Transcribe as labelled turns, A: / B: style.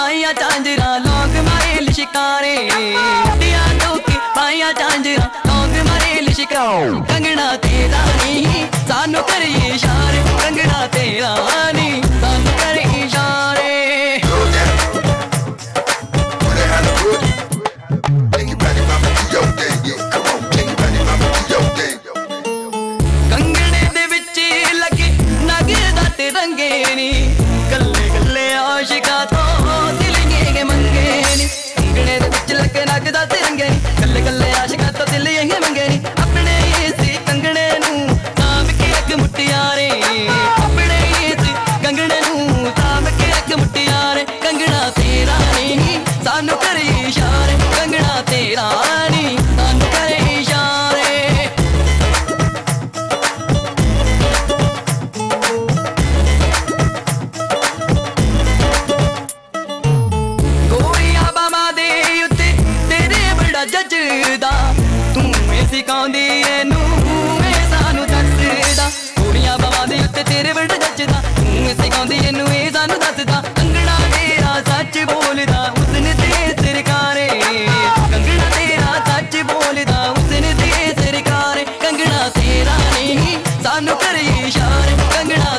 A: ਪਾਈਆਂ ਚਾਂਜਰਾ ਲੋਕ ਮਾਰੇ ਲਿਸ਼ਕਾਰੇ। ਟਿਆ ਟੋਕੀ ਪਾਈਆਂ ਚਾਂਜਰਾ ਲੋਕ ਮਾਰੇ ਲਿਸ਼ਕਾਰੇ ਦੱਸਦਾ, ਤੂੰ ਏ ਸਿਖਾਉਂਦੀ ਇਹਨੂੰ ਏ ਸਾਨੂੰ ਦੱਸਦਾ। ਕੁੜੀਆਂ ਬਵਾਂ ਦੇ ਉੱਤੇ ਤੇਰੇ ਵਰਡ ਜੱਜਦਾ ਤੂੰ ਏ ਸਿਖਾਉਂਦੀ ਇਹਨੂੰ ਇਹ ਸਾਨੂੰ ਦੱਸਦਾ। ਕੰਗਣਾ ਤੇਰਾ ਸੱਚ ਬੋਲਦਾ, ਉਸਨੇ ਤੇ ਸਰਕਾਰੇ। ਕੰਗਣਾ ਤੇਰਾ ਸੱਚ ਬੋਲਦਾ, ਉਸਨੇ ਤੇ ਸਰਕਾਰੇ। ਕੰਗਣਾ ਤੇਰਾ ਨਹੀਂ, ਸਾਨੂੰ ਕਰੇ ਇਸ਼ਾਰੇ ਕੰਗਣਾ